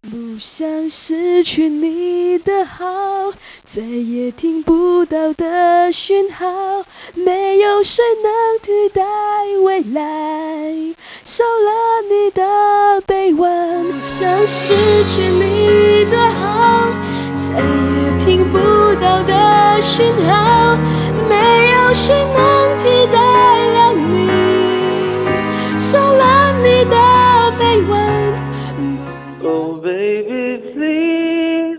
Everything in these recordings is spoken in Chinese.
不想失去你的好，再也听不到的讯号，没有谁能替代未来，少了你的臂弯。不想失去你的好，再也听不到的讯号，没有谁能替代了你，少了 Oh baby, please,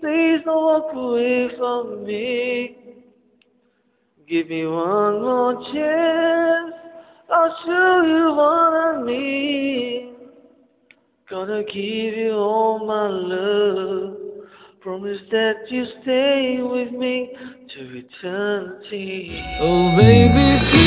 please don't walk away from me. Give me one more chance. I'll show you what I mean. Gonna give you all my love. Promise that you stay with me to eternity. Oh baby, please,